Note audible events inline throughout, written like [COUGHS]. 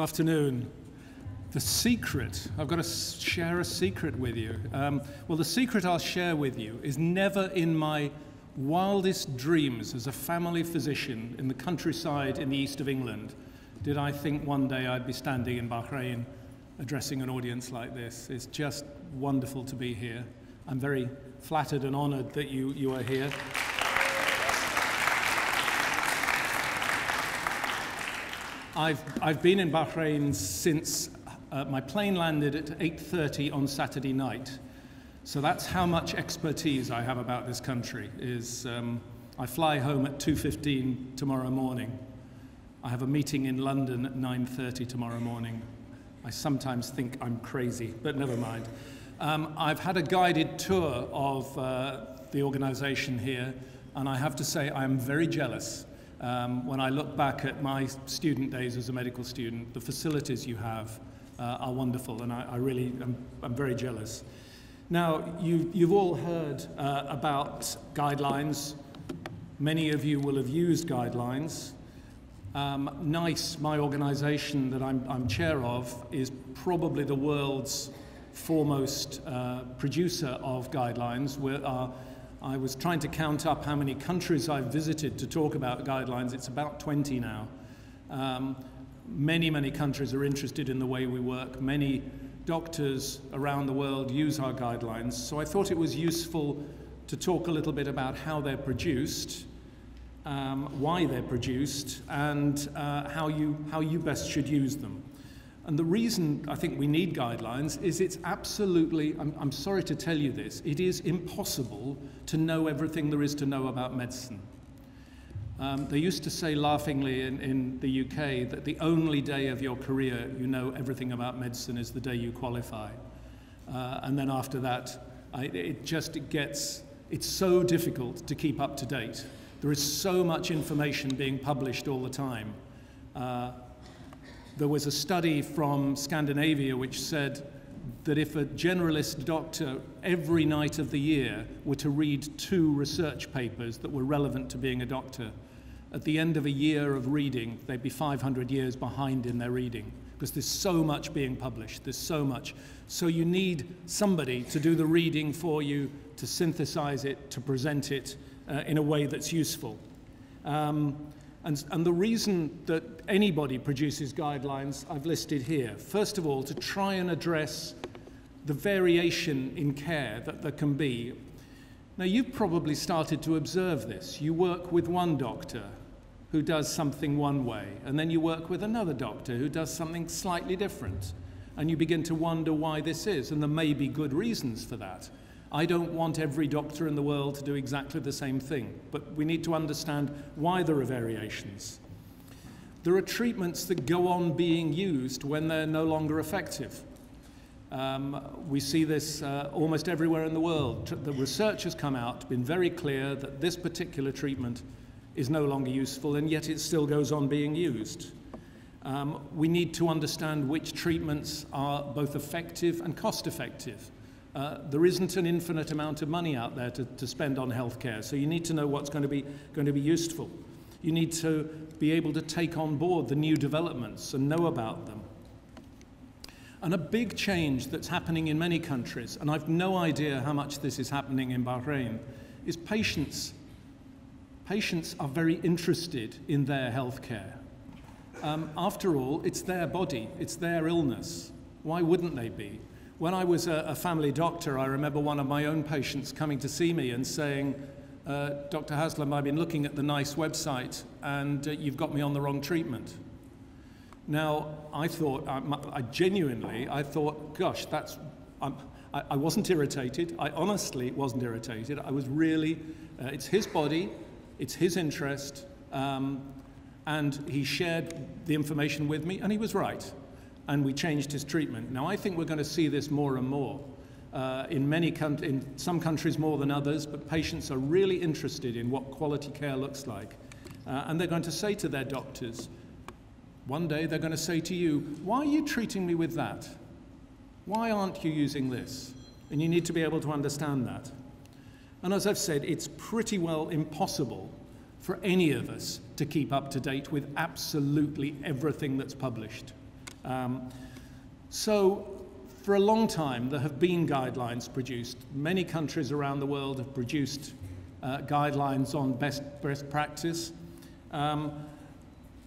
afternoon. The secret, I've got to share a secret with you. Um, well, the secret I'll share with you is never in my wildest dreams as a family physician in the countryside in the east of England did I think one day I'd be standing in Bahrain addressing an audience like this. It's just wonderful to be here. I'm very flattered and honored that you, you are here. I've, I've been in Bahrain since uh, my plane landed at 8.30 on Saturday night. So that's how much expertise I have about this country. Is um, I fly home at 2.15 tomorrow morning. I have a meeting in London at 9.30 tomorrow morning. I sometimes think I'm crazy, but never mind. Um, I've had a guided tour of uh, the organization here, and I have to say I'm very jealous um, when I look back at my student days as a medical student, the facilities you have uh, are wonderful, and I, I really am I'm very jealous. Now, you, you've all heard uh, about guidelines. Many of you will have used guidelines. Um, NICE, my organization that I'm, I'm, chair of, is probably the world's foremost uh, producer of guidelines. We're, I was trying to count up how many countries I've visited to talk about guidelines. It's about 20 now. Um, many, many countries are interested in the way we work. Many doctors around the world use our guidelines. So I thought it was useful to talk a little bit about how they're produced, um, why they're produced, and uh, how, you, how you best should use them. And the reason I think we need guidelines is it's absolutely, I'm, I'm, sorry to tell you this, it is impossible to know everything there is to know about medicine. Um, they used to say laughingly in, in the UK that the only day of your career you know everything about medicine is the day you qualify. Uh, and then after that, I, it just it gets, it's so difficult to keep up to date. There is so much information being published all the time. Uh, there was a study from Scandinavia which said that if a generalist doctor every night of the year were to read two research papers that were relevant to being a doctor, at the end of a year of reading, they'd be 500 years behind in their reading because there's so much being published, there's so much. So you need somebody to do the reading for you, to synthesize it, to present it uh, in a way that's useful. Um, and, and the reason that anybody produces guidelines I've listed here. First of all, to try and address the variation in care that there can be. Now, you've probably started to observe this. You work with one doctor who does something one way, and then you work with another doctor who does something slightly different. And you begin to wonder why this is, and there may be good reasons for that. I don't want every doctor in the world to do exactly the same thing, but we need to understand why there are variations. There are treatments that go on being used when they're no longer effective. Um, we see this uh, almost everywhere in the world. The research has come out, been very clear that this particular treatment is no longer useful, and yet it still goes on being used. Um, we need to understand which treatments are both effective and cost effective. Uh, there isn't an infinite amount of money out there to, to spend on healthcare, so you need to know what's going to, be, going to be useful. You need to be able to take on board the new developments and know about them. And a big change that's happening in many countries, and I've no idea how much this is happening in Bahrain, is patients. Patients are very interested in their healthcare. Um, after all, it's their body, it's their illness. Why wouldn't they be? When I was a, a, family doctor, I remember one of my own patients coming to see me and saying, uh, Dr. Haslam, I've been looking at the NICE website and uh, you've got me on the wrong treatment. Now, I thought, I, I genuinely, I thought, gosh, that's, I, I wasn't irritated. I honestly wasn't irritated. I was really, uh, it's his body, it's his interest, um, and he shared the information with me, and he was right. And we changed his treatment. Now, I think we're going to see this more and more. Uh, in many in some countries more than others, but patients are really interested in what quality care looks like. Uh, and they're going to say to their doctors, one day they're going to say to you, Why are you treating me with that? Why aren't you using this? And you need to be able to understand that. And as I've said, it's pretty well impossible for any of us to keep up to date with absolutely everything that's published. Um, so, for a long time, there have been guidelines produced. Many countries around the world have produced uh, guidelines on best, best practice. Um,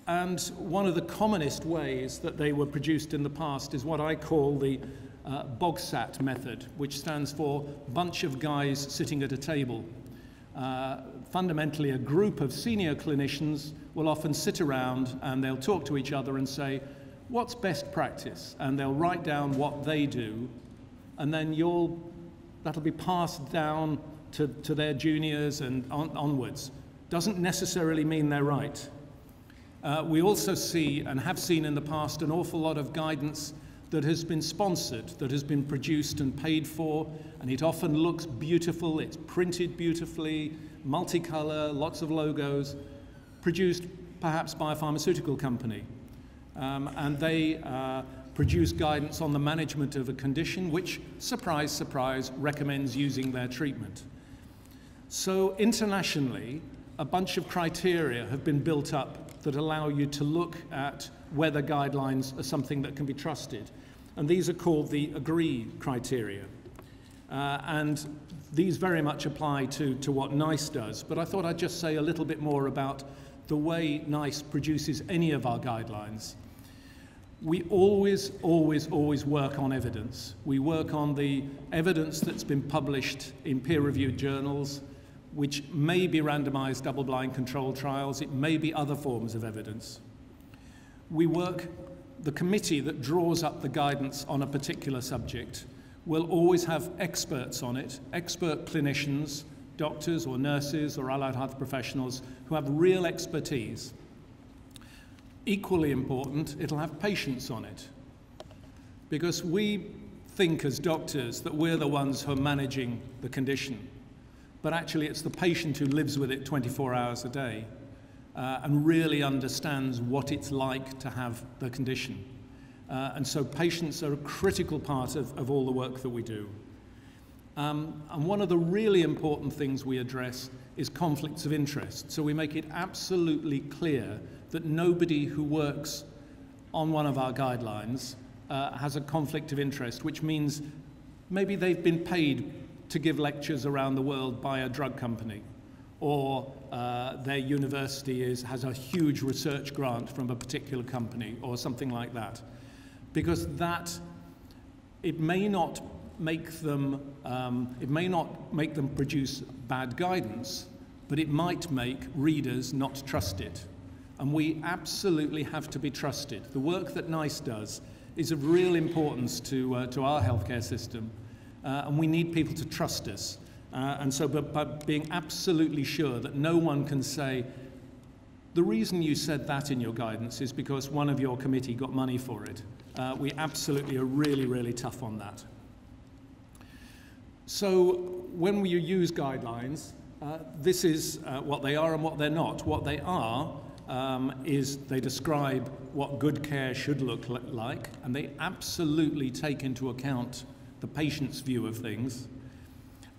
and one of the commonest ways that they were produced in the past is what I call the uh, BOGSAT method, which stands for bunch of guys sitting at a table. Uh, fundamentally, a group of senior clinicians will often sit around and they'll talk to each other and say, what's best practice? And they'll write down what they do, and then you'll, that'll be passed down to, to their juniors and on, onwards. Doesn't necessarily mean they're right. Uh, we also see and have seen in the past an awful lot of guidance that has been sponsored, that has been produced and paid for, and it often looks beautiful, it's printed beautifully, multicolor, lots of logos, produced perhaps by a pharmaceutical company. Um, and they uh, produce guidance on the management of a condition which, surprise, surprise, recommends using their treatment. So internationally, a bunch of criteria have been built up that allow you to look at whether guidelines are something that can be trusted. And these are called the AGREE criteria. Uh, and these very much apply to, to what NICE does. But I thought I'd just say a little bit more about the way NICE produces any of our guidelines. We always, always, always work on evidence. We work on the evidence that's been published in peer-reviewed journals, which may be randomized double-blind controlled trials, it may be other forms of evidence. We work the committee that draws up the guidance on a particular subject will always have experts on it, expert clinicians, doctors or nurses or allied health professionals who have real expertise. Equally important, it'll have patients on it. Because we think as doctors that we're the ones who are managing the condition, but actually it's the patient who lives with it 24 hours a day uh, and really understands what it's like to have the condition. Uh, and so patients are a critical part of, of all the work that we do. Um, and one of the really important things we address is conflicts of interest. So we make it absolutely clear that nobody who works on one of our guidelines uh, has a conflict of interest, which means maybe they've been paid to give lectures around the world by a drug company or uh, their university is, has a huge research grant from a particular company or something like that. Because that, it may not make them, um, it may not make them produce bad guidance, but it might make readers not trust it. And we absolutely have to be trusted. The work that NICE does is of real importance to, uh, to our healthcare system, uh, and we need people to trust us. Uh, and so, but being absolutely sure that no one can say, the reason you said that in your guidance is because one of your committee got money for it. Uh, we absolutely are really, really tough on that. So when we use guidelines, uh, this is uh, what they are and what they're not. What they are um, is they describe what good care should look like, and they absolutely take into account the patient's view of things.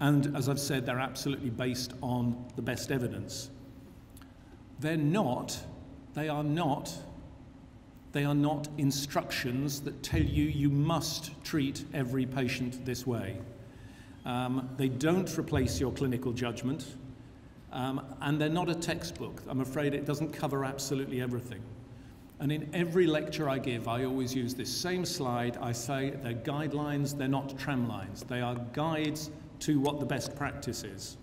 And as I've said, they're absolutely based on the best evidence. They're not, they are not, they are not instructions that tell you you must treat every patient this way. Um, they don't replace your clinical judgment, um, and they're not a textbook. I'm afraid it doesn't cover absolutely everything. And in every lecture I give, I always use this same slide. I say they're guidelines, they're not tramlines. They are guides to what the best practice is.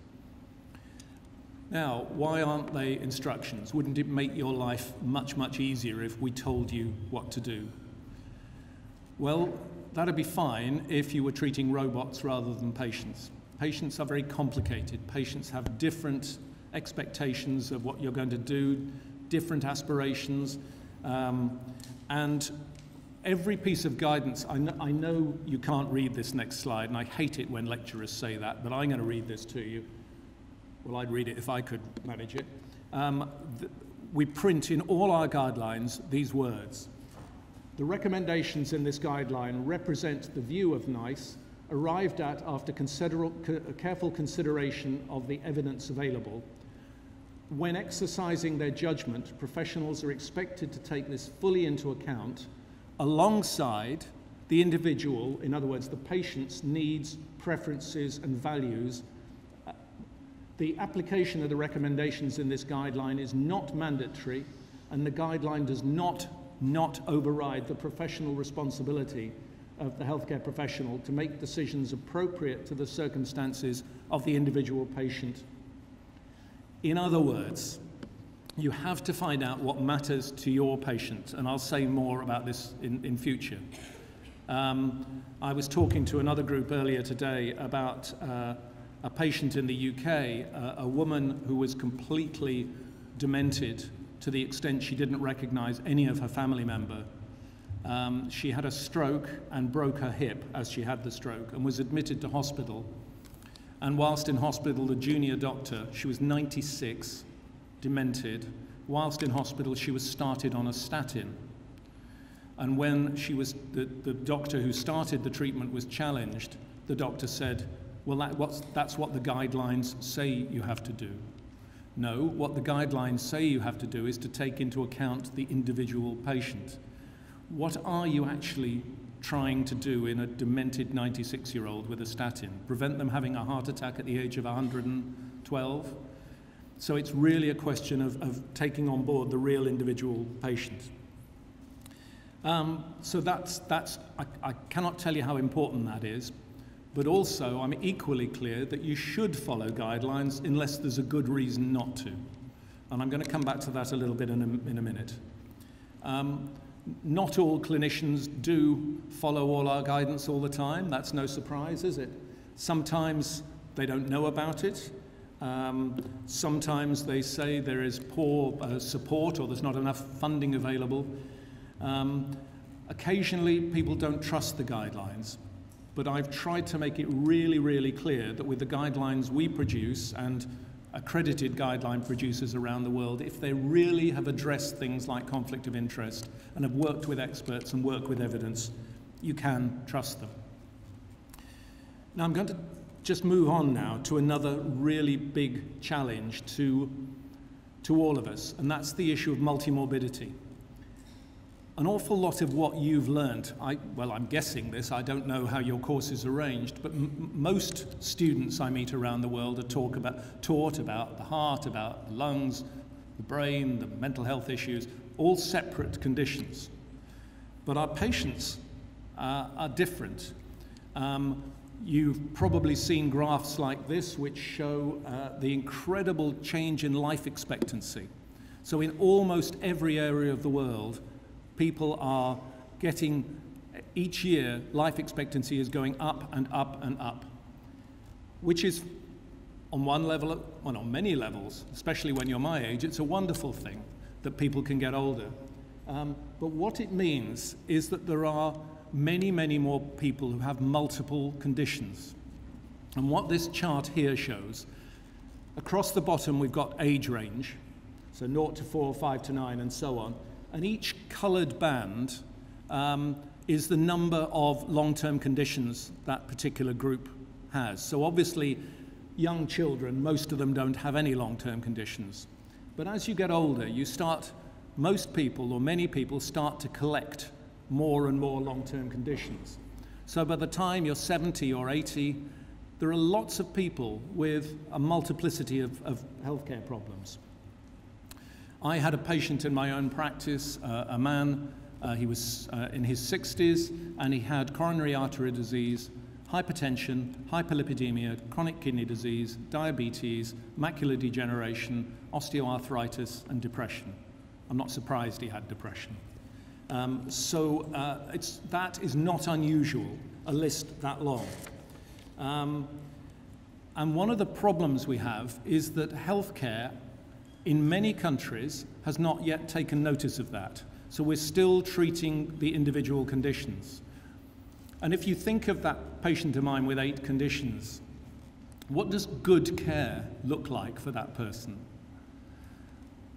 Now, why aren't they instructions? Wouldn't it make your life much, much easier if we told you what to do? Well, that'd be fine if you were treating robots rather than patients. Patients are very complicated. Patients have different expectations of what you're going to do, different aspirations, um, and every piece of guidance, I, kn- I know you can't read this next slide, and I hate it when lecturers say that, but I'm going to read this to you. Well, I'd read it if I could manage it. Um, we print in all our guidelines these words. The recommendations in this guideline represent the view of NICE arrived at after careful consideration of the evidence available. When exercising their judgment, professionals are expected to take this fully into account alongside the individual, in other words, the patient's needs, preferences, and values. The application of the recommendations in this guideline is not mandatory, and the guideline does not, not override the professional responsibility of the healthcare professional to make decisions appropriate to the circumstances of the individual patient. In other words, you have to find out what matters to your patient, and I'll say more about this in, in future. Um, I was talking to another group earlier today about uh, a patient in the UK, uh, a woman who was completely demented to the extent she didn't recognize any of her family member. Um, she had a stroke and broke her hip as she had the stroke and was admitted to hospital. And whilst in hospital, the junior doctor, she was 96, demented. Whilst in hospital, she was started on a statin. And when she was, the, the doctor who started the treatment was challenged, the doctor said, Well, that, that's what the guidelines say you have to do. No, what the guidelines say you have to do is to take into account the individual patient. What are you actually trying to do in a demented 96 year old with a statin? Prevent them having a heart attack at the age of 112? So it's really a question of, of taking on board the real individual patient. Um, so that's, that's I, I cannot tell you how important that is, but also I'm equally clear that you should follow guidelines unless there's a good reason not to. And I'm going to come back to that a little bit in a, in a minute. Um, not all clinicians do follow all our guidance all the time. That's no surprise, is it? Sometimes they don't know about it. Um, sometimes they say there is poor uh, support or there's not enough funding available. Um, occasionally, people don't trust the guidelines, but I've tried to make it really, really clear that with the guidelines we produce and accredited guideline producers around the world, if they really have addressed things like conflict of interest and have worked with experts and worked with evidence, you can trust them. Now, I'm going to just move on now to another really big challenge to, to all of us, and that's the issue of multimorbidity. An awful lot of what you've learned, I, well, I'm guessing this, I don't know how your course is arranged, but most students I meet around the world are talk about, taught about the heart, about the lungs, the brain, the mental health issues, all separate conditions. But our patients uh, are different. Um, You've probably seen graphs like this which show uh, the incredible change in life expectancy. So, in almost every area of the world, people are getting each year, life expectancy is going up and up and up, which is on one level, well, on many levels, especially when you're my age, it's a wonderful thing that people can get older. Um, but what it means is that there are many, many more people who have multiple conditions. And what this chart here shows, across the bottom we've got age range, so 0 to 4, 5 to 9, and so on. And each coloured band um, is the number of long term conditions that particular group has. So obviously, young children, most of them don't have any long term conditions. But as you get older, you start, most people or many people start to collect more and more long term conditions. So by the time you're 70 or 80, there are lots of people with a multiplicity of, of healthcare problems. I had a patient in my own practice, uh, a man, uh, he was uh, in his 60s, and he had coronary artery disease, hypertension, hyperlipidemia, chronic kidney disease, diabetes, macular degeneration, osteoarthritis, and depression. I'm not surprised he had depression. Um, so uh, it's, that is not unusual, a list that long. Um, and one of the problems we have is that healthcare in many countries has not yet taken notice of that. So we're still treating the individual conditions. And if you think of that patient of mine with eight conditions, what does good care look like for that person?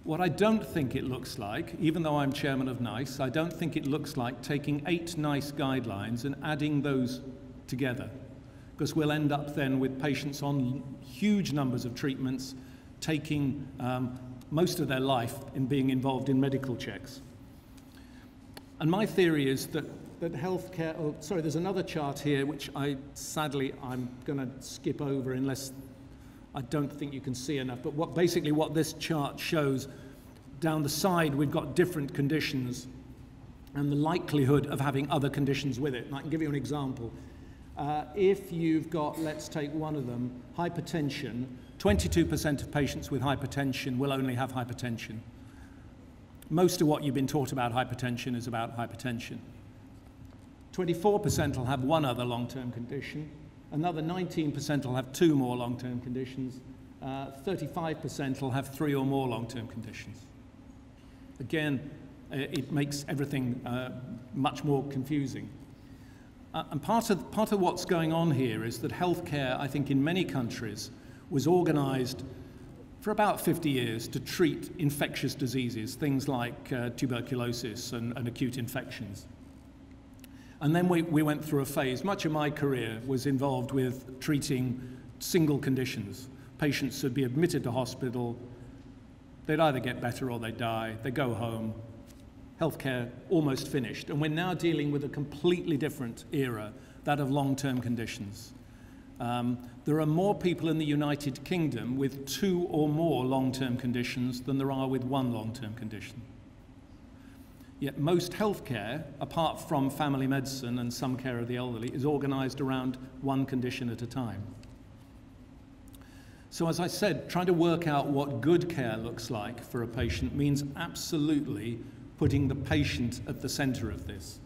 What I don't think it looks like, even though I'm chairman of NICE, I don't think it looks like taking eight NICE guidelines and adding those together. Because we'll end up then with patients on huge numbers of treatments, taking um, most of their life in being involved in medical checks. And my theory is that, that healthcare, oh, sorry, there's another chart here which I sadly I'm going to skip over unless I don't think you can see enough. But what basically what this chart shows down the side, we've got different conditions and the likelihood of having other conditions with it. And I can give you an example. Uh, if you've got, let's take one of them, hypertension, 22% of patients with hypertension will only have hypertension. Most of what you've been taught about hypertension is about hypertension. 24% will have one other long-term condition. Another 19% will have two more long-term conditions. 35% uh, will have three or more long-term conditions. Again, uh, it makes everything uh, much more confusing. Uh, and part of, part of what's going on here is that healthcare, I think, in many countries was organized for about 50 years to treat infectious diseases, things like uh, tuberculosis and, and, acute infections. And then we, we went through a phase, much of my career was involved with treating single conditions. Patients would be admitted to hospital, they'd either get better or they die, they go home, healthcare almost finished. And we're now dealing with a completely different era, that of long-term conditions. Um, there are more people in the United Kingdom with two or more long-term conditions than there are with one long-term condition. Yet most healthcare, apart from family medicine and some care of the elderly, is organized around one condition at a time. So as I said, trying to work out what good care looks like for a patient means absolutely putting the patient at the center of this.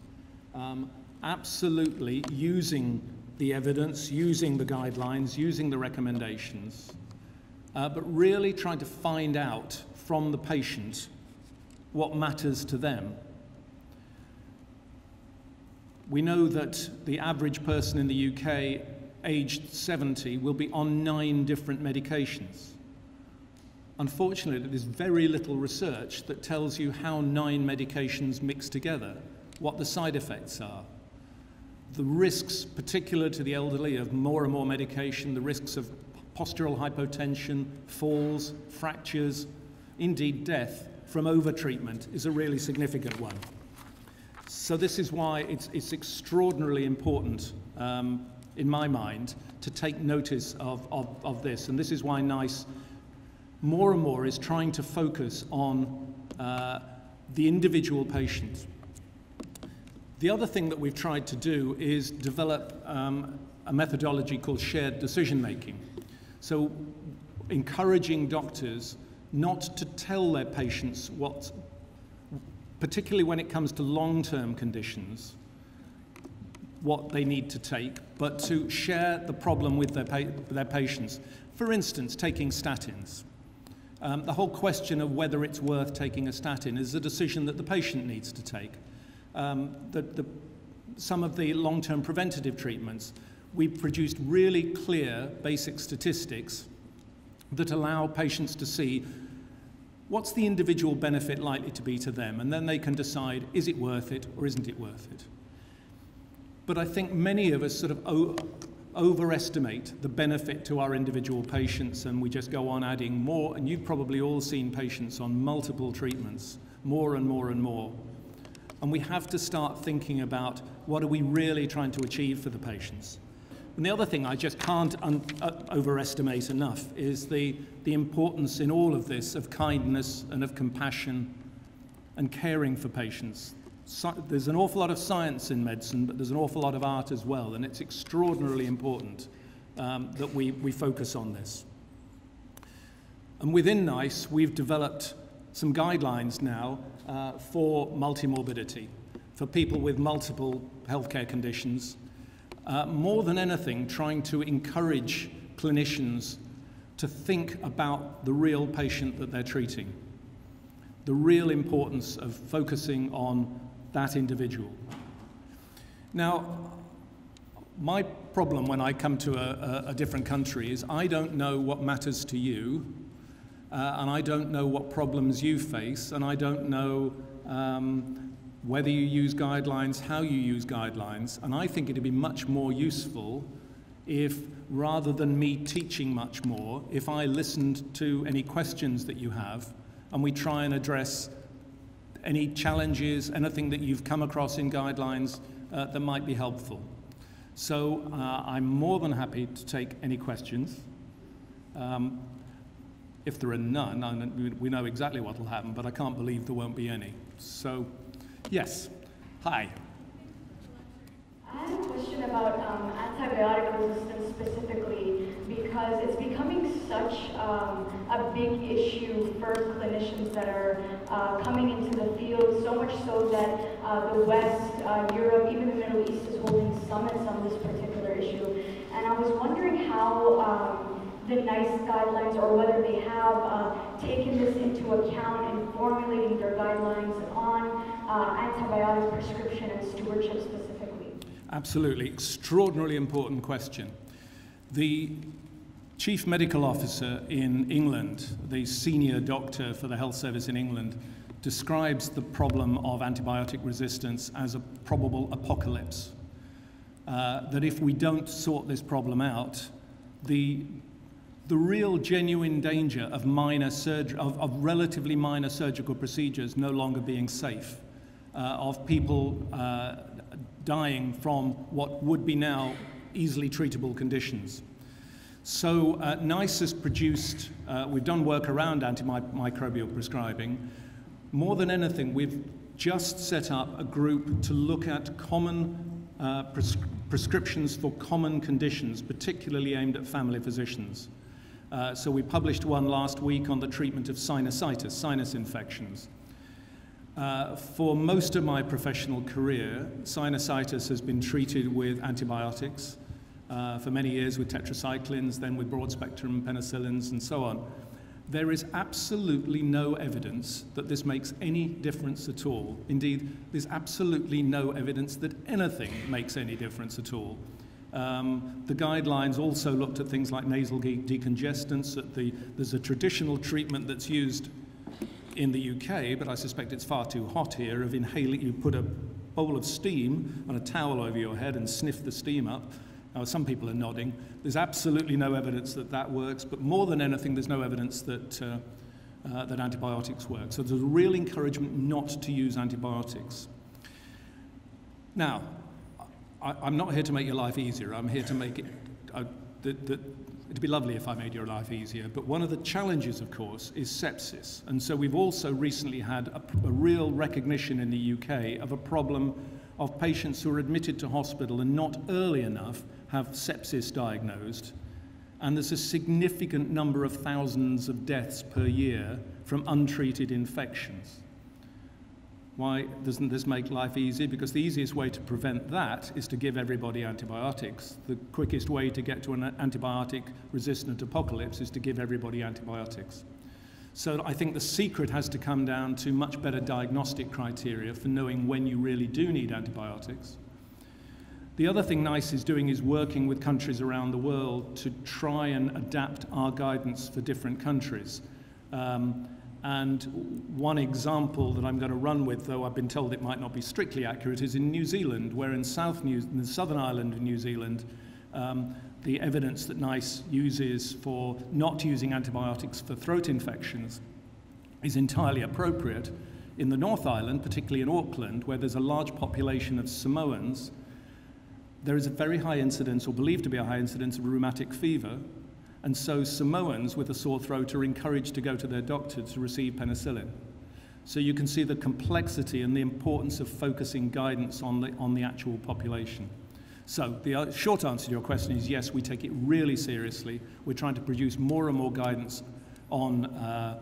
Um, absolutely using the evidence, using the guidelines, using the recommendations, uh, but really trying to find out from the patient what matters to them. We know that the average person in the UK aged 70 will be on nine different medications. Unfortunately, there's very little research that tells you how nine medications mix together, what the side effects are the risks, particular to the elderly, of more and more medication, the risks of postural hypotension, falls, fractures, indeed death from overtreatment is a really significant one. So this is why it's, it's extraordinarily important, um, in my mind, to take notice of, of, of, this. And this is why NICE more and more is trying to focus on uh, the individual patient the other thing that we've tried to do is develop um, a methodology called shared decision making. So encouraging doctors not to tell their patients what, particularly when it comes to long-term conditions, what they need to take, but to share the problem with their, pa their patients. For instance, taking statins. Um, the whole question of whether it's worth taking a statin is a decision that the patient needs to take um, the, the, some of the long-term preventative treatments, we produced really clear basic statistics that allow patients to see what's the individual benefit likely to be to them, and then they can decide, is it worth it or isn't it worth it? But I think many of us sort of overestimate the benefit to our individual patients, and we just go on adding more, and you've probably all seen patients on multiple treatments, more and more and more. And we have to start thinking about what are we really trying to achieve for the patients. And the other thing I just can't uh, overestimate enough is the, the importance in all of this of kindness and of compassion and caring for patients. So, there's an awful lot of science in medicine, but there's an awful lot of art as well, and it's extraordinarily important um, that we, we focus on this. And within NICE, we've developed some guidelines now uh, for multimorbidity. for people with multiple healthcare conditions, uh, more than anything, trying to encourage clinicians to think about the real patient that they're treating, the real importance of focusing on that individual. Now, my problem when I come to a, a, a different country is I don't know what matters to you, uh, and I don't know what problems you face, and I don't know um, whether you use guidelines, how you use guidelines, and I think it'd be much more useful if, rather than me teaching much more, if I listened to any questions that you have and we try and address any challenges, anything that you've come across in guidelines uh, that might be helpful. So uh, I'm more than happy to take any questions. Um, if there are none, we know exactly what will happen, but I can't believe there won't be any. So, yes. Hi. I have a question about um, antibiotic resistance specifically because it's becoming such um, a big issue for clinicians that are uh, coming into the field, so much so that uh, the West, uh, Europe, even the Middle East is holding summits on this particular issue. And I was wondering how um, the NICE guidelines or whether they have uh, taken this into account in formulating their guidelines on uh, antibiotic prescription and stewardship specifically. Absolutely. Extraordinarily important question. The chief medical officer in England, the senior doctor for the health service in England, describes the problem of antibiotic resistance as a probable apocalypse. Uh, that if we don't sort this problem out, the, the real genuine danger of, minor surgery, of, of relatively minor surgical procedures no longer being safe, uh, of people uh, dying from what would be now easily treatable conditions. So uh, NICE has produced, uh, we've done work around antimicrobial prescribing. More than anything, we've just set up a group to look at common uh, pres prescriptions for common conditions, particularly aimed at family physicians. Uh, so we published one last week on the treatment of sinusitis, sinus infections. Uh, for most of my professional career, sinusitis has been treated with antibiotics uh, for many years with tetracyclines, then with broad spectrum penicillins, and so on. There is absolutely no evidence that this makes any difference at all. Indeed, there's absolutely no evidence that anything makes any difference at all. Um, the guidelines also looked at things like nasal decongestants. The, there's a traditional treatment that's used in the UK, but I suspect it's far too hot here, of inhaling, you put a bowl of steam and a towel over your head and sniff the steam up. Now, some people are nodding. There's absolutely no evidence that that works, but more than anything, there's no evidence that, uh, uh, that antibiotics work. So there's a real encouragement not to use antibiotics. Now, I, am not here to make your life easier. I'm here to make it, uh, that, that It'd be lovely if I made your life easier, but one of the challenges, of course, is sepsis. And so we've also recently had a, a, real recognition in the UK of a problem of patients who are admitted to hospital and not early enough have sepsis diagnosed. And there's a significant number of thousands of deaths per year from untreated infections. Why doesn't this make life easy? Because the easiest way to prevent that is to give everybody antibiotics. The quickest way to get to an antibiotic resistant apocalypse is to give everybody antibiotics. So I think the secret has to come down to much better diagnostic criteria for knowing when you really do need antibiotics. The other thing NICE is doing is working with countries around the world to try and adapt our guidance for different countries. Um, and one example that I'm going to run with, though I've been told it might not be strictly accurate, is in New Zealand, where in, South New, in the southern island of New Zealand, um, the evidence that NICE uses for not using antibiotics for throat infections is entirely appropriate. In the North Island, particularly in Auckland, where there's a large population of Samoans, there is a very high incidence, or believed to be a high incidence, of rheumatic fever, and so Samoans with a sore throat are encouraged to go to their doctor to receive penicillin. So you can see the complexity and the importance of focusing guidance on the, on the actual population. So the uh, short answer to your question is yes, we take it really seriously. We're trying to produce more and more guidance on uh,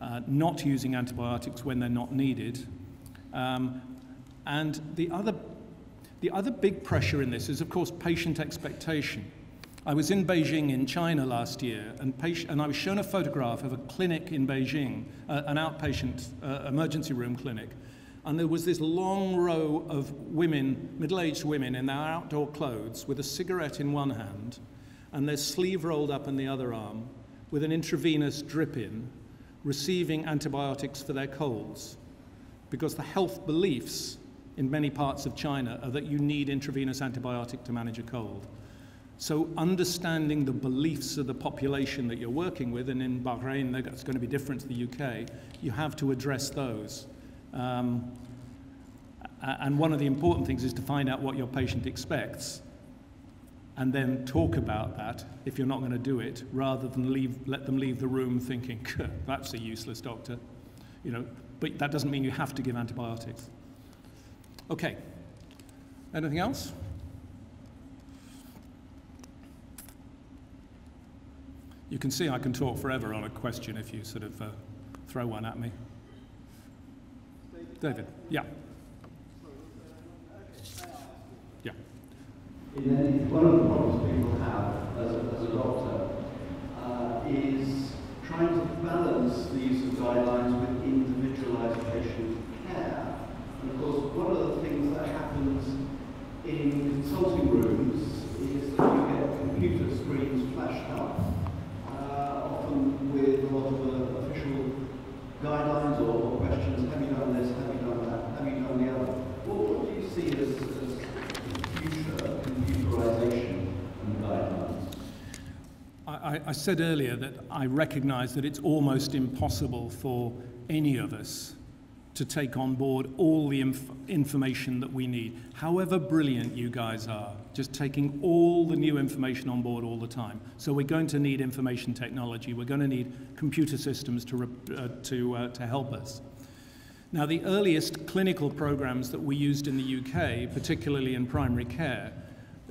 uh, not using antibiotics when they're not needed. Um, And the other, the other big pressure in this is, of course, patient expectation. I was in Beijing in China last year, and, and I was shown a photograph of a clinic in Beijing, uh, an outpatient uh, emergency room clinic. And there was this long row of women, middle aged women, in their outdoor clothes with a cigarette in one hand and their sleeve rolled up in the other arm with an intravenous drip in, receiving antibiotics for their colds. Because the health beliefs in many parts of China are that you need intravenous antibiotic to manage a cold. So understanding the beliefs of the population that you're working with, and in Bahrain that's going to be different to the UK, you have to address those. Um, and one of the important things is to find out what your patient expects and then talk about that if you're not going to do it, rather than leave, let them leave the room thinking, that's a useless doctor. You know, but that doesn't mean you have to give antibiotics. Okay. Anything else? You can see I can talk forever on a question if you sort of uh, throw one at me. David, yeah. Yeah. In any, one of the problems people have as a, as a doctor uh, is trying to balance the use of guidelines with individualized patient care. And of course, one of the things that happens in consulting rooms is that you get computer screens flashed up with a lot of uh, official guidelines or, or, questions. Have you done this? Have you done that? Have you done the other? What, what do you see as, as future computerization and guidelines? I, I said earlier that I recognize that it's almost impossible for any of us to take on board all the inf information that we need. However brilliant you guys are, just taking all the new information on board all the time. So we're going to need information technology. We're going to need computer systems to, uh, to, uh, to help us. Now, the earliest clinical programs that we used in the UK, particularly in primary care,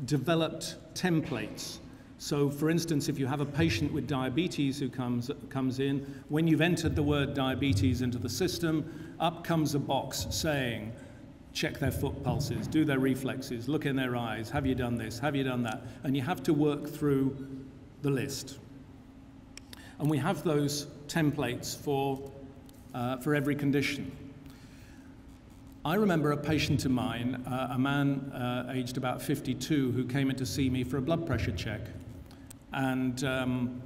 developed templates so, for instance, if you have a patient with diabetes who comes, comes in, when you've entered the word diabetes into the system, up comes a box saying, check their foot pulses, do their reflexes, look in their eyes, have you done this, have you done that? And you have to work through the list. And we have those templates for, uh, for every condition. I remember a patient of mine, uh, a man uh, aged about 52, who came in to see me for a blood pressure check. And um,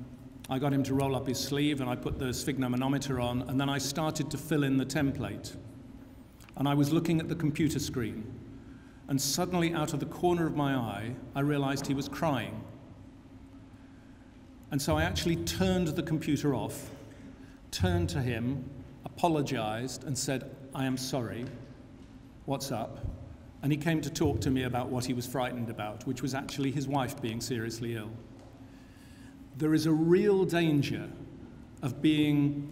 I got him to roll up his sleeve and I put the sphygmomanometer on and then I started to fill in the template. And I was looking at the computer screen and suddenly out of the corner of my eye, I realized he was crying. And so I actually turned the computer off, turned to him, apologized and said, I am sorry. What's up? And he came to talk to me about what he was frightened about, which was actually his wife being seriously ill there is a real danger of being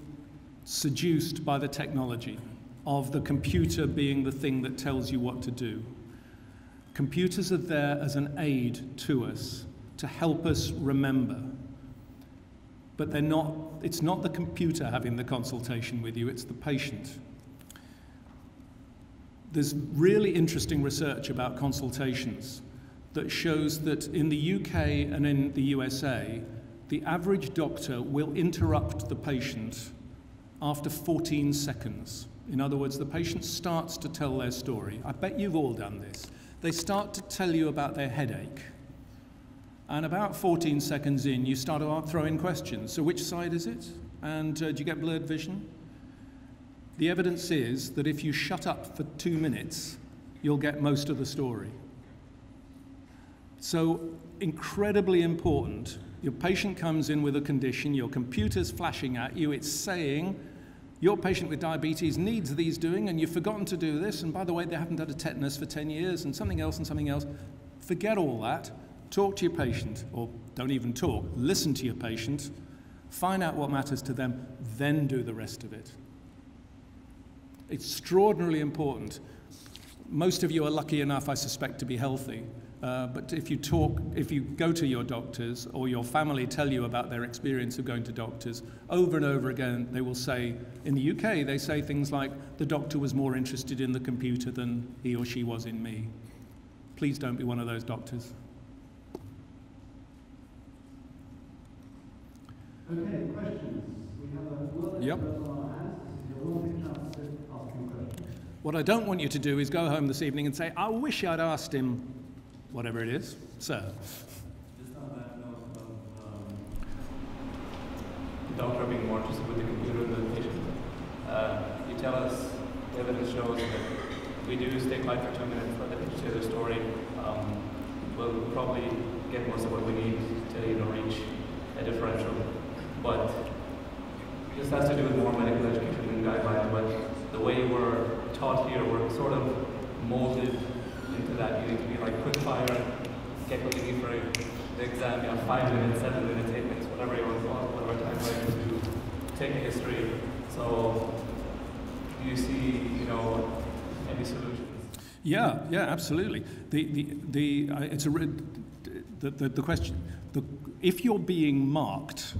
seduced by the technology, of the computer being the thing that tells you what to do. Computers are there as an aid to us, to help us remember. But they're not, it's not the computer having the consultation with you, it's the patient. There's really interesting research about consultations that shows that in the UK and in the USA, the average doctor will interrupt the patient after 14 seconds. In other words, the patient starts to tell their story. I bet you've all done this. They start to tell you about their headache. And about 14 seconds in, you start to throw in questions. So, which side is it? And uh, do you get blurred vision? The evidence is that if you shut up for two minutes, you'll get most of the story. So, incredibly important your patient comes in with a condition, your computer's flashing at you, it's saying, your patient with diabetes needs these doing, and you've forgotten to do this, and by the way, they haven't had a tetanus for 10 years, and something else, and something else. Forget all that. Talk to your patient, or don't even talk. Listen to your patient. Find out what matters to them, then do the rest of it. Extraordinarily important. most of you are lucky enough, I suspect, to be healthy. Uh, but if you talk, if you go to your doctors or your family tell you about their experience of going to doctors, over and over again they will say, in the UK, they say things like, the doctor was more interested in the computer than he or she was in me. Please don't be one of those doctors. Okay, questions? We have a lot Yep. on our hands. This is your one chance to ask him questions. What I don't want you to do is go home this evening and say, I wish I'd asked him whatever it is. The doctor being more interested with the computer than the patient, uh, you tell us evidence shows that we do stay quiet for two minutes, let the patient say their story. Um, we'll probably get most of what we need to you know reach a differential, but this has to do with more medical education and guidelines. But the way we're taught here, we're sort of molded that. You need to be like quick fire, get what you need for the exam. You have five minutes, seven minutes, eight minutes, whatever you want, whatever time frame to take history. So, do you see, you know, any solutions? Yeah, yeah, absolutely. The, the, the, uh, it's a, the, the, the question, the, if you're being marked,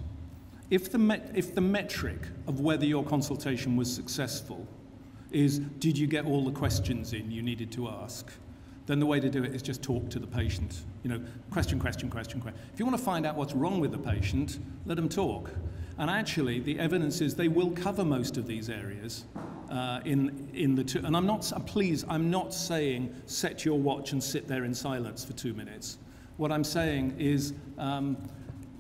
if the, met, if the metric of whether your consultation was successful is did you get all the questions in you needed to ask, then the way to do it is just talk to the patient. You know, question, question, question, question. If you want to find out what's wrong with the patient, let them talk. And actually, the evidence is they will cover most of these areas uh, in, in the two. And I'm not, please, I'm not saying set your watch and sit there in silence for two minutes. What I'm saying is, um,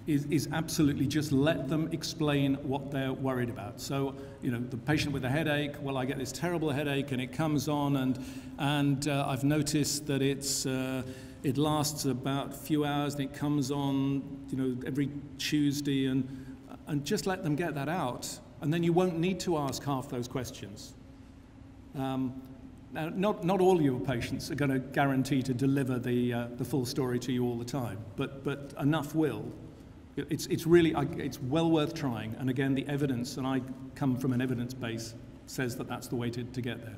is, is absolutely just let them explain what they're worried about. So, you know, the patient with a headache, well, I get this terrible headache and it comes on, and, and uh, I've noticed that it's, uh, it lasts about a few hours and it comes on, you know, every Tuesday, and, and just let them get that out. And then you won't need to ask half those questions. Um, now, not, not all your patients are going to guarantee to deliver the, uh, the full story to you all the time, but, but enough will. It's, it's really, it's well worth trying. And again, the evidence, and I come from an evidence base, says that that's the way to, to get there.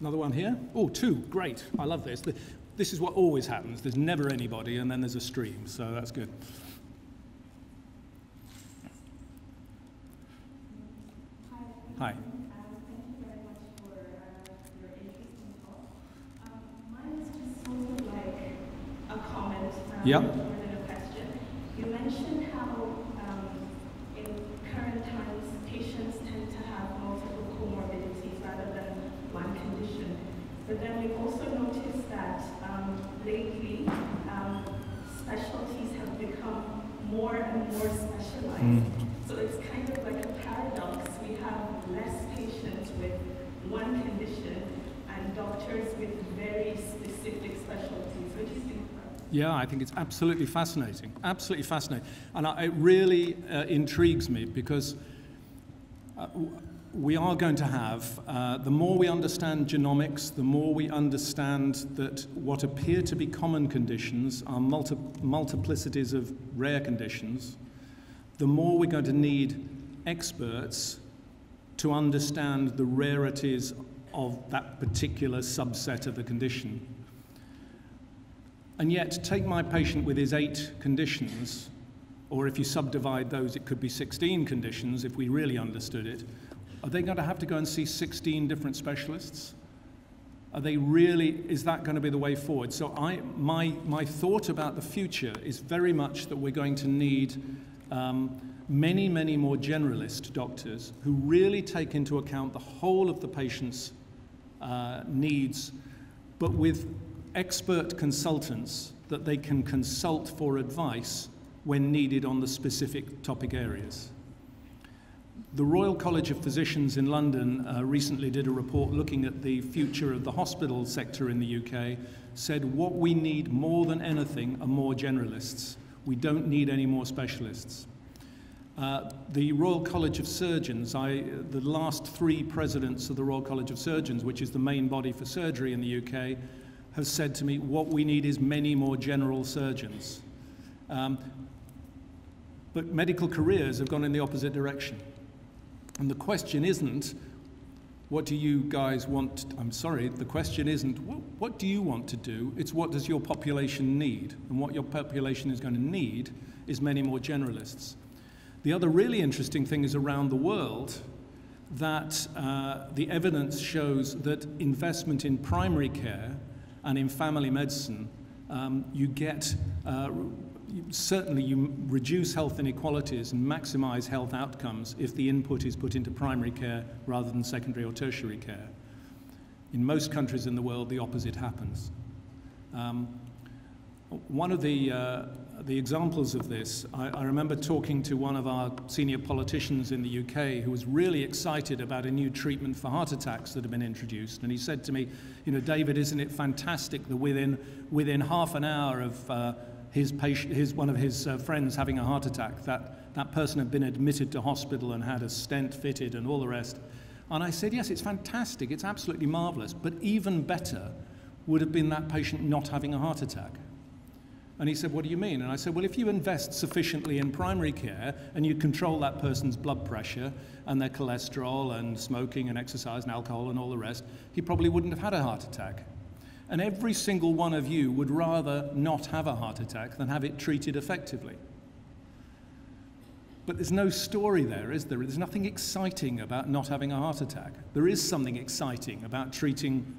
Another one here? Oh, two, great. I love this. This is what always happens. There's never anybody, and then there's a stream, so that's good. Hi. Yeah. You mentioned how um, in current times patients tend to have multiple comorbidities rather than one condition. But then we've also noticed that um, lately um, specialties have become more and more specialized. Mm. So it's kind of like a paradox. We have less patients with one condition and doctors with very specific specialties. What do you think? Yeah, I think it's absolutely fascinating. Absolutely fascinating. And I, it really uh, intrigues me because uh, we are going to have, uh, the more we understand genomics, the more we understand that what appear to be common conditions are multi multiplicities of rare conditions, the more we're going to need experts to understand the rarities of that particular subset of the condition. And yet, take my patient with his eight conditions, or if you subdivide those, it could be 16 conditions if we really understood it. Are they going to have to go and see 16 different specialists? Are they really, is that going to be the way forward? So, I, my, my thought about the future is very much that we're going to need um, many, many more generalist doctors who really take into account the whole of the patient's uh, needs, but with expert consultants that they can consult for advice when needed on the specific topic areas. The Royal College of Physicians in London uh, recently did a report looking at the future of the hospital sector in the UK, said what we need more than anything are more generalists. We don't need any more specialists. Uh, the Royal College of Surgeons, I, the last three presidents of the Royal College of Surgeons, which is the main body for surgery in the UK, has said to me, what we need is many more general surgeons. Um, but medical careers have gone in the opposite direction. And the question isn't what do you guys want? I'm sorry, the question isn't what, what do you want to do? It's what does your population need? And what your population is going to need is many more generalists. The other really interesting thing is around the world that uh, the evidence shows that investment in primary care and in family medicine, um, you get uh, certainly you reduce health inequalities and maximize health outcomes if the input is put into primary care rather than secondary or tertiary care. In most countries in the world, the opposite happens. Um, one of the, uh, the examples of this, I, I, remember talking to one of our senior politicians in the UK who was really excited about a new treatment for heart attacks that had been introduced. And he said to me, You know, David, isn't it fantastic that within, within half an hour of uh, his, patient, his one of his uh, friends having a heart attack. That, that person had been admitted to hospital and had a stent fitted and all the rest. And I said, yes, it's fantastic, it's absolutely marvelous, but even better would have been that patient not having a heart attack. And he said, What do you mean? And I said, Well, if you invest sufficiently in primary care and you control that person's blood pressure and their cholesterol and smoking and exercise and alcohol and all the rest, he probably wouldn't have had a heart attack. And every single one of you would rather not have a heart attack than have it treated effectively. But there's no story there, is there? There's nothing exciting about not having a heart attack. There is something exciting about treating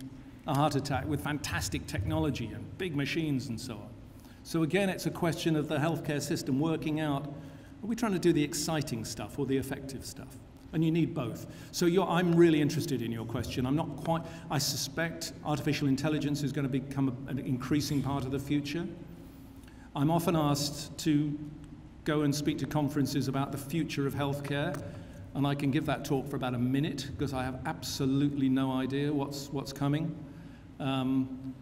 a heart attack with fantastic technology and big machines and so on. So, again, it's a question of the healthcare system working out are we trying to do the exciting stuff or the effective stuff? and you need both. So I'm really interested in your question. I'm not quite, I suspect artificial intelligence is going to become an increasing part of the future. I'm often asked to go and speak to conferences about the future of healthcare, and I can give that talk for about a minute because I have absolutely no idea what's, what's coming. Um,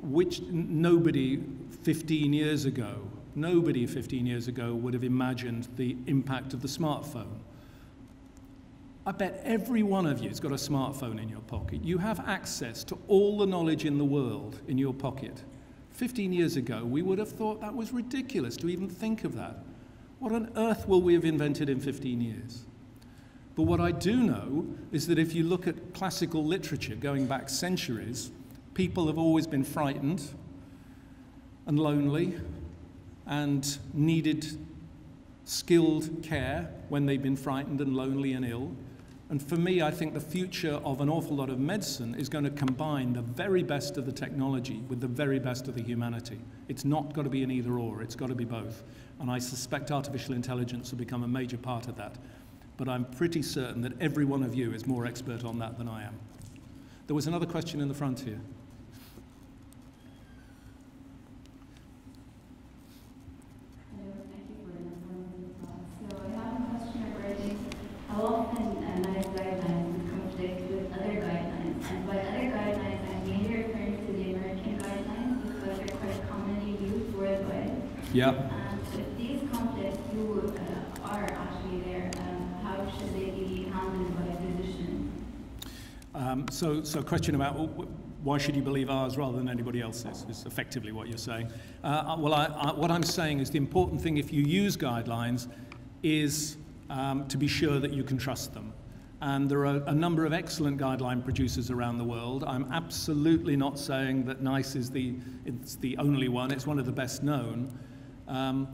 which nobody 15 years ago, nobody 15 years ago would have imagined the impact of the smartphone I bet every one of you has got a smartphone in your pocket. You have access to all the knowledge in the world in your pocket. 15 years ago, we would have thought that was ridiculous to even think of that. What on earth will we have invented in 15 years? But what I do know is that if you look at classical literature going back centuries, people have always been frightened and lonely and needed skilled care when they've been frightened and lonely and ill. And for me, I think the future of an awful lot of medicine is going to combine the very best of the technology with the very best of the humanity. It's not got to be an either or, it's got to be both. And I suspect artificial intelligence will become a major part of that. But I'm pretty certain that every one of you is more expert on that than I am. There was another question in the front here. Yeah. Um, if these conflicts do, uh, are actually there, um, how should they be handled by a physician? Um, so, so question about why should you believe ours rather than anybody else's is effectively what you're saying. Uh, uh, well, I, I, what I'm saying is the important thing if you use guidelines is um, to be sure that you can trust them. And there are a number of excellent guideline producers around the world. I'm absolutely not saying that NICE is the, it's the only one, it's one of the best known. Um,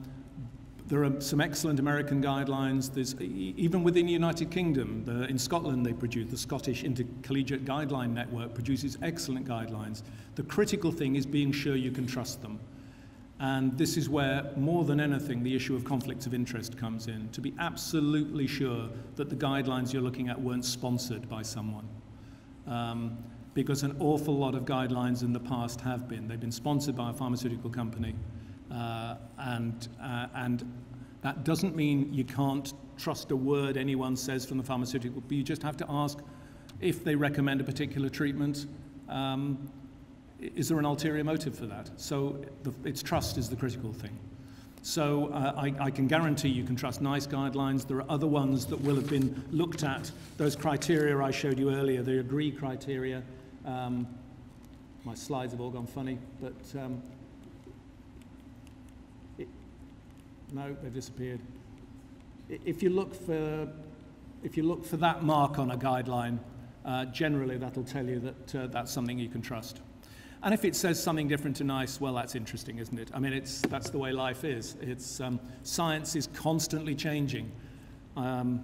there are some excellent American guidelines. There's, even within the United Kingdom, the, in Scotland, they produce the Scottish Intercollegiate Guideline Network produces excellent guidelines. The critical thing is being sure you can trust them. And this is where, more than anything, the issue of conflicts of interest comes in. To be absolutely sure that the guidelines you're looking at weren't sponsored by someone. Um, because an awful lot of guidelines in the past have been. They've been sponsored by a pharmaceutical company. Uh, and, uh, and that doesn't mean you can't trust a word anyone says from the pharmaceutical, but you just have to ask if they recommend a particular treatment, um, is there an ulterior motive for that? So the, it's trust is the critical thing. So uh, I, I, can guarantee you can trust NICE guidelines. There are other ones that will have been looked at. Those criteria I showed you earlier, the AGREE criteria. Um, my slides have all gone funny, but um, No, they've disappeared. If you look for, if you look for that mark on a guideline, uh, generally that'll tell you that uh, that's something you can trust. And if it says something different to NICE, well, that's interesting, isn't it? I mean, it's, that's the way life is. It's, um, science is constantly changing. Um,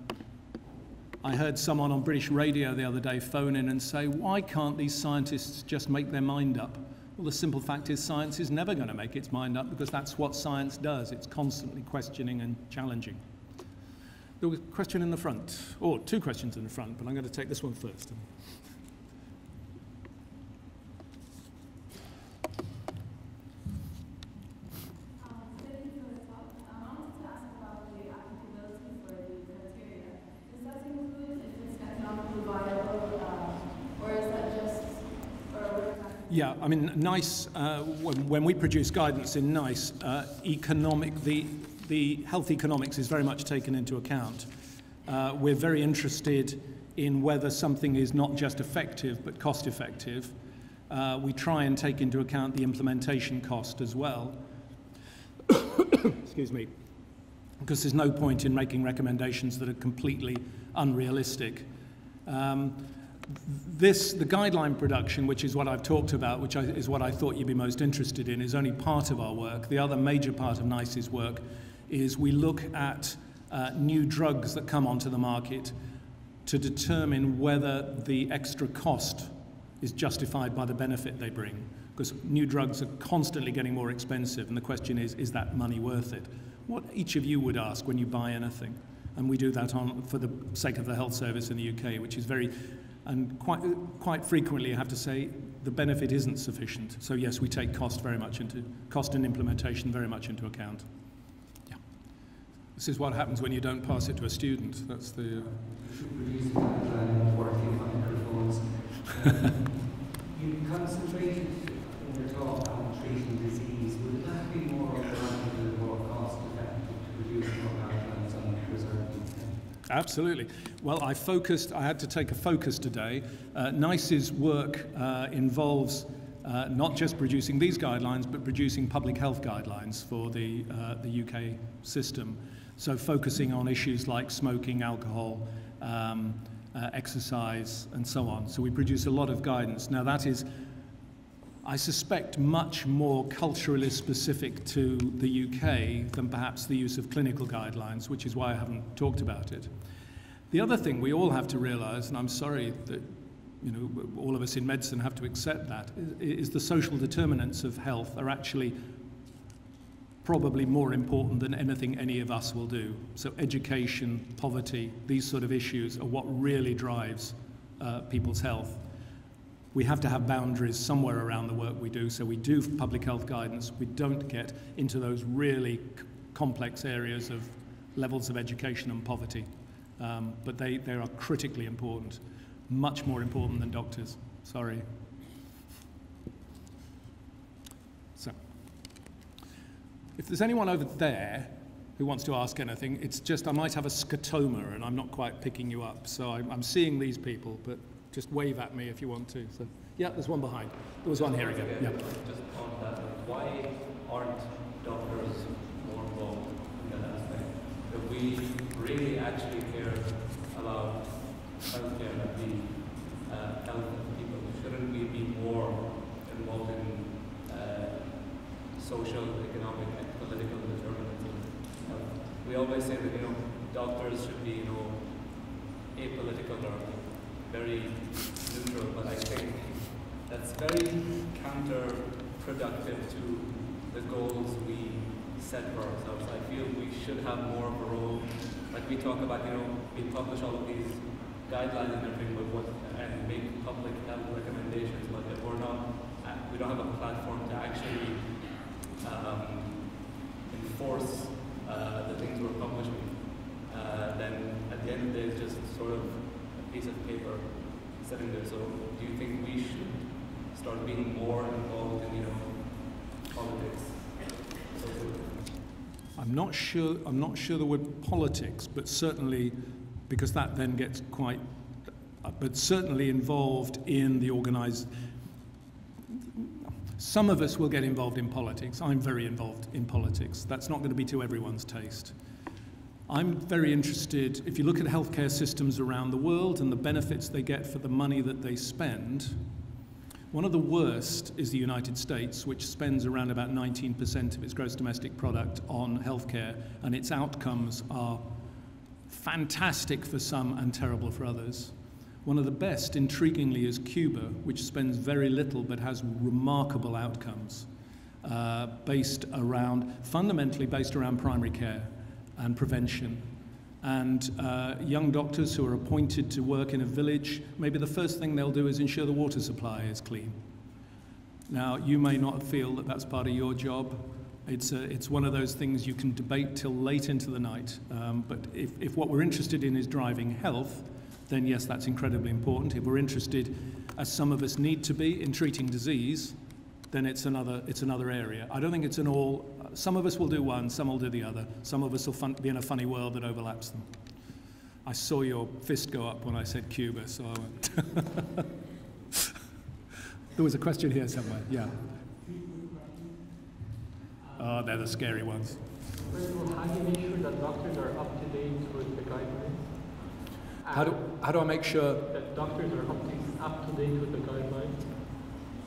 I heard someone on British radio the other day phone in and say, why can't these scientists just make their mind up? Well, the simple fact is science is never going to make its mind up because that's what science does. It's constantly questioning and challenging. There was a question in the front, or two questions in the front, but I'm going to take this one first. Yeah, I mean, NICE, uh, when, when, we produce guidance in NICE, uh, economic, the, the health economics is very much taken into account. Uh, we're very interested in whether something is not just effective but cost effective. Uh, we try and take into account the implementation cost as well. [COUGHS] Excuse me. Because there's no point in making recommendations that are completely unrealistic. Um, this, the guideline production, which is what I've talked about, which I, is what I thought you'd be most interested in, is only part of our work. The other major part of NICE's work is we look at uh, new drugs that come onto the market to determine whether the extra cost is justified by the benefit they bring. Because new drugs are constantly getting more expensive, and the question is, is that money worth it? What each of you would ask when you buy anything. And we do that on, for the sake of the health service in the UK, which is very and quite, quite frequently, I have to say, the benefit isn't sufficient. So yes, we take cost very much into, cost and implementation very much into account. Yeah. This is what happens when you don't pass it to a student. That's the... Uh, [LAUGHS] you concentrated in your talk on treating disease. Would that be more economical or cost effective to produce more guidelines on preserving? Absolutely. Well, I focused, I had to take a focus today. Uh, NICE's work uh, involves uh, not just producing these guidelines, but producing public health guidelines for the, uh, the UK system. So focusing on issues like smoking, alcohol, um, uh, exercise, and so on. So we produce a lot of guidance. Now that is, I suspect, much more culturally specific to the UK than perhaps the use of clinical guidelines, which is why I haven't talked about it. The other thing we all have to realize, and I'm sorry that you know, all of us in medicine have to accept that, is, the social determinants of health are actually probably more important than anything any of us will do. So education, poverty, these sort of issues are what really drives uh, people's health. We have to have boundaries somewhere around the work we do. So we do public health guidance. We don't get into those really complex areas of levels of education and poverty um, but they, they are critically important, much more important than doctors. Sorry. So, if there's anyone over there who wants to ask anything, it's just I might have a scotoma and I'm not quite picking you up. So I'm, I'm seeing these people, but just wave at me if you want to. So, yeah, there's one behind. There was one here again. Yeah. Just on that, why aren't doctors more involved in that aspect? That we really actually care about healthcare and the uh, health of people? Shouldn't we be more involved in uh, social, economic, and political determinants of health? We always say that you know doctors should be you know apolitical or very neutral, but I think that's very counterproductive to the goals we set for ourselves. I feel we should have more of a role like we talk about, you know, we publish all of these guidelines and everything, but what, and make public health recommendations, but if we're not, uh, we don't have a platform to actually um, enforce uh, the things we're publishing, uh, then at the end of the day, it's just sort of a piece of paper there. So do you think we should start being more involved in, you know, politics? I'm not sure, I'm not sure the word politics, but certainly, because that then gets quite, but certainly involved in the organized, some of us will get involved in politics. I'm very involved in politics. That's not going to be to everyone's taste. I'm very interested, if you look at healthcare systems around the world and the benefits they get for the money that they spend, one of the worst is the United States, which spends around about 19% of its gross domestic product on healthcare, and its outcomes are fantastic for some and terrible for others. One of the best, intriguingly, is Cuba, which spends very little but has remarkable outcomes, uh, based around, fundamentally based around primary care and prevention. And uh, young doctors who are appointed to work in a village, maybe the first thing they'll do is ensure the water supply is clean. Now, you may not feel that that's part of your job. It's, a, it's one of those things you can debate till late into the night. Um, but if, if what we're interested in is driving health, then yes, that's incredibly important. If we're interested, as some of us need to be, in treating disease, then it's another, it's another area. I don't think it's an all, some of us will do one, some will do the other. Some of us will fun, be in a funny world that overlaps them. I saw your fist go up when I said Cuba, so I went. [LAUGHS] there was a question here somewhere, yeah. Oh, they're the scary ones. First of all, how do you make sure that doctors are up to date with the guidelines? How do, how do I make sure? That doctors are up to, up to date with the guidelines?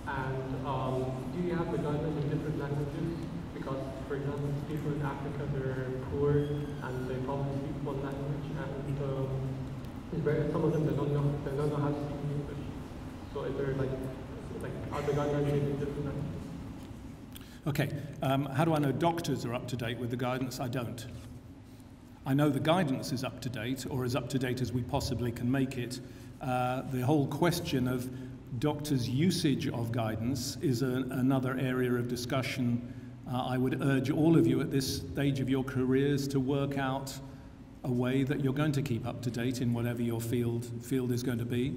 And um, do you have the guidelines in different languages? Because, for example, people in Africa, they're poor and they probably speak one language and um, very, some of them, they don't know, they don't know how to speak English. So is there like, like are the guidelines in different languages? Okay, um, how do I know doctors are up to date with the guidance? I don't. I know the guidance is up to date, or as up to date as we possibly can make it. Uh, the whole question of doctors' usage of guidance is a, another area of discussion. Uh, I would urge all of you at this stage of your careers to work out a way that you're going to keep up to date in whatever your field, field is going to be.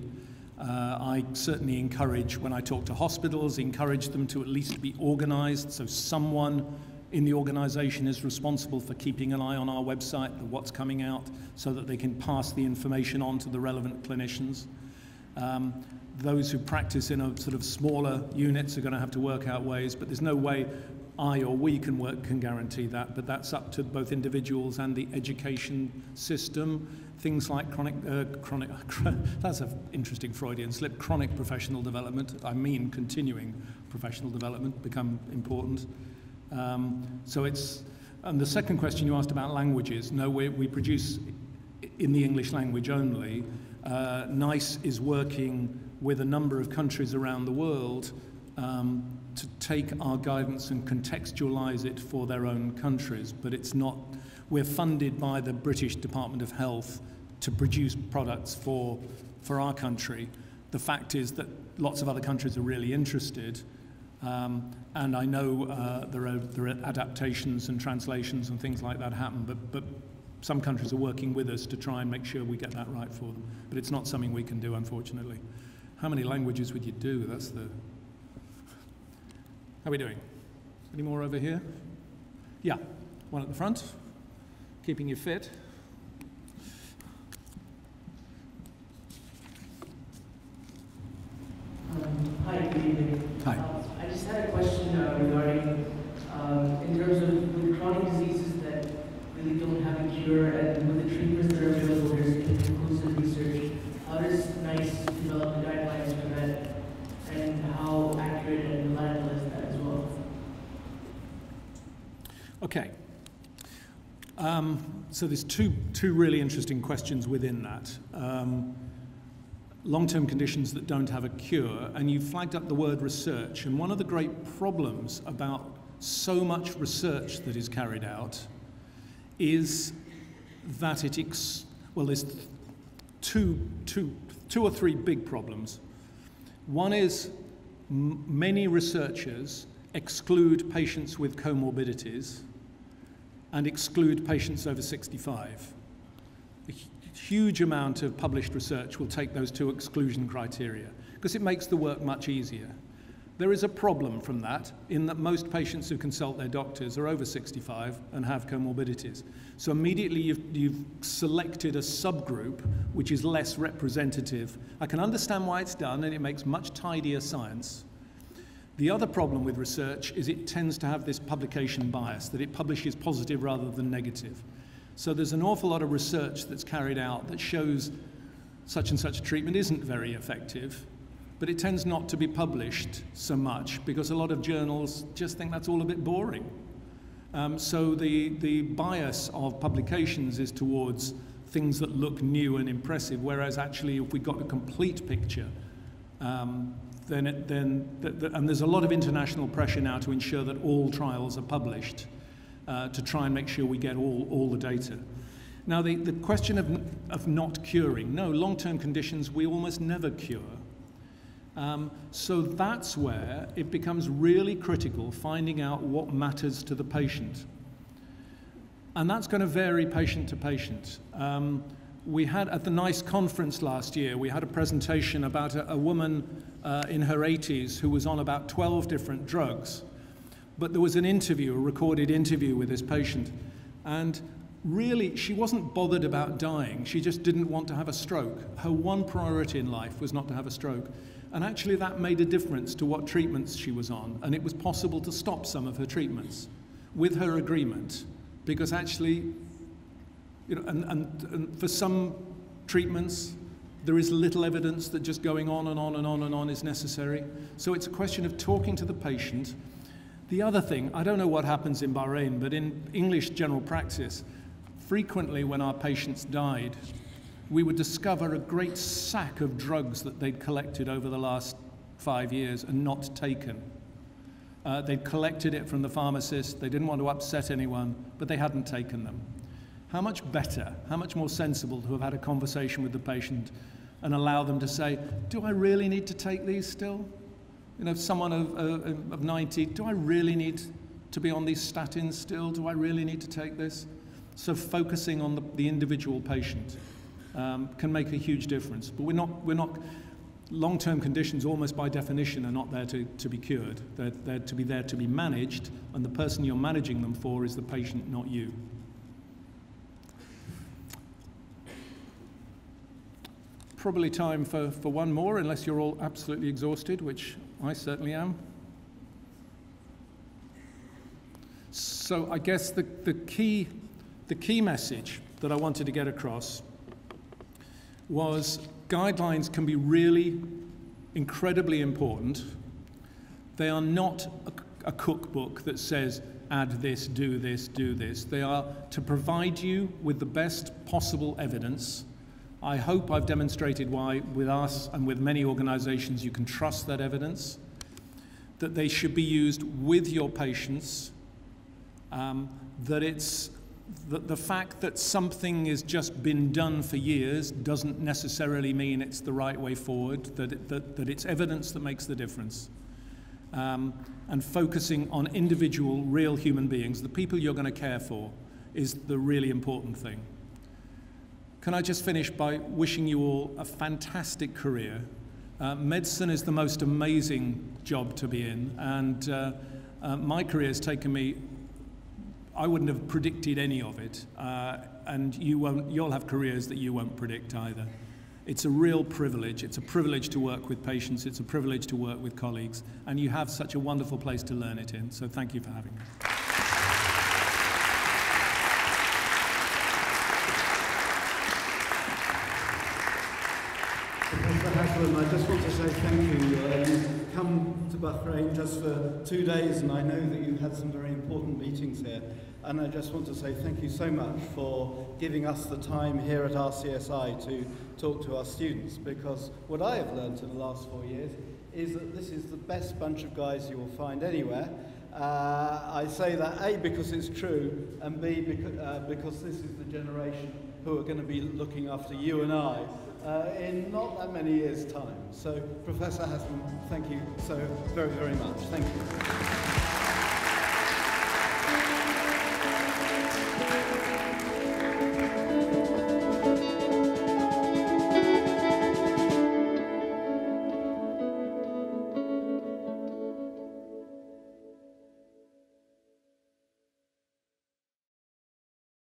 Uh, I certainly encourage, when I talk to hospitals, encourage them to at least be organized so someone in the organization is responsible for keeping an eye on our website, what's coming out, so that they can pass the information on to the relevant clinicians. Um, those who practice in a sort of smaller units are going to have to work out ways, but there's no way I or we can work can guarantee that, but that's up to both individuals and the education system. Things like chronic, uh, chronic [LAUGHS] that's an interesting Freudian slip, chronic professional development, I mean continuing professional development become important. Um, so it's, and the second question you asked about languages, no, we, we produce in the English language only. Uh, NICE is working with a number of countries around the world um, to take our guidance and contextualize it for their own countries. But it's not, we're funded by the British Department of Health to produce products for, for our country. The fact is that lots of other countries are really interested. Um, and I know uh, there, are, there are adaptations and translations and things like that happen, but, but some countries are working with us to try and make sure we get that right for them. But it's not something we can do, unfortunately. How many languages would you do? That's the. How are we doing? Any more over here? Yeah, one at the front. Keeping you fit. Um, hi, good evening. Hi. Uh, I just had a question uh, regarding, um, in terms of with chronic diseases that really don't have a cure and with the treatments that are available, there's inconclusive research. How does NICE develop the guidelines for that and how accurate and reliable is that as well? Okay. Um, so there's two, two really interesting questions within that. Um, long-term conditions that don't have a cure, and you flagged up the word research. And one of the great problems about so much research that is carried out is that it, ex- well, there's two, two, two or three big problems. One is many researchers exclude patients with comorbidities and exclude patients over 65 A huge amount of published research will take those two exclusion criteria because it makes the work much easier. There is a problem from that in that most patients who consult their doctors are over 65 and have comorbidities. So immediately you've, you've selected a subgroup which is less representative. I can understand why it's done and it makes much tidier science. The other problem with research is it tends to have this publication bias, that it publishes positive rather than negative. So there's an awful lot of research that's carried out that shows such and such treatment isn't very effective, but it tends not to be published so much because a lot of journals just think that's all a bit boring. Um, so the, the bias of publications is towards things that look new and impressive, whereas actually if we got a complete picture, um, then, it, then and there's a lot of international pressure now to ensure that all trials are published uh, to try and make sure we get all, all the data. Now, the, the question of, of not curing, no, long-term conditions we almost never cure. Um, so that's where it becomes really critical finding out what matters to the patient. And that's going to vary patient to patient. Um, we had at the NICE conference last year, we had a presentation about a, a woman uh, in her 80s who was on about 12 different drugs. But there was an interview, a recorded interview with this patient. And really, she wasn't bothered about dying. She just didn't want to have a stroke. Her one priority in life was not to have a stroke. And actually, that made a difference to what treatments she was on. And it was possible to stop some of her treatments with her agreement, because actually, you know, and, and, and for some treatments, there is little evidence that just going on and on and on and on is necessary. So it's a question of talking to the patient. The other thing, I don't know what happens in Bahrain, but in English general practice, frequently when our patients died, we would discover a great sack of drugs that they'd collected over the last five years and not taken. Uh, they'd collected it from the pharmacist, they didn't want to upset anyone, but they hadn't taken them. How much better, how much more sensible to have had a conversation with the patient and allow them to say, Do I really need to take these still? You know, someone of, uh, of 90, do I really need to be on these statins still? Do I really need to take this? So, focusing on the, the individual patient um, can make a huge difference. But we're not, we're not long term conditions, almost by definition, are not there to, to be cured. They're, they're to be there to be managed, and the person you're managing them for is the patient, not you. Probably time for, for one more, unless you're all absolutely exhausted, which I certainly am. So I guess the, the, key, the key message that I wanted to get across was guidelines can be really incredibly important. They are not a, a, cookbook that says, add this, do this, do this. They are to provide you with the best possible evidence. I hope I've demonstrated why, with us and with many organizations, you can trust that evidence, that they should be used with your patients, um, that it's that the fact that something has just been done for years doesn't necessarily mean it's the right way forward, that, it, that, that it's evidence that makes the difference. Um, and focusing on individual, real human beings, the people you're going to care for, is the really important thing. Can I just finish by wishing you all a fantastic career? Uh, medicine is the most amazing job to be in, and uh, uh, my career has taken me I wouldn't have predicted any of it, uh, and you won't, you'll have careers that you won't predict either. It's a real privilege. It's a privilege to work with patients. It's a privilege to work with colleagues, and you have such a wonderful place to learn it in. So thank you for having me. Professor Haslam, I just want to say thank you. Uh, you've come to Bahrain just for two days, and I know that you've had some very important meetings here. And I just want to say thank you so much for giving us the time here at RCSI to talk to our students, because what I have learned in the last four years is that this is the best bunch of guys you will find anywhere. Uh, I say that A, because it's true, and B, because, uh, because this is the generation who are going to be looking after you and I uh, in not that many years' time. So, Professor Haslam, thank you so very, very much. Thank you.